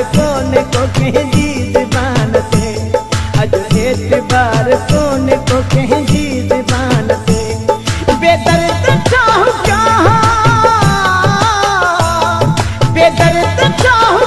बार कौन को कह दी दीवान से आज एक बार कौन को कह दी दीवान से बेदर्द चाहूँ क्या? बेदर्द चाहूँ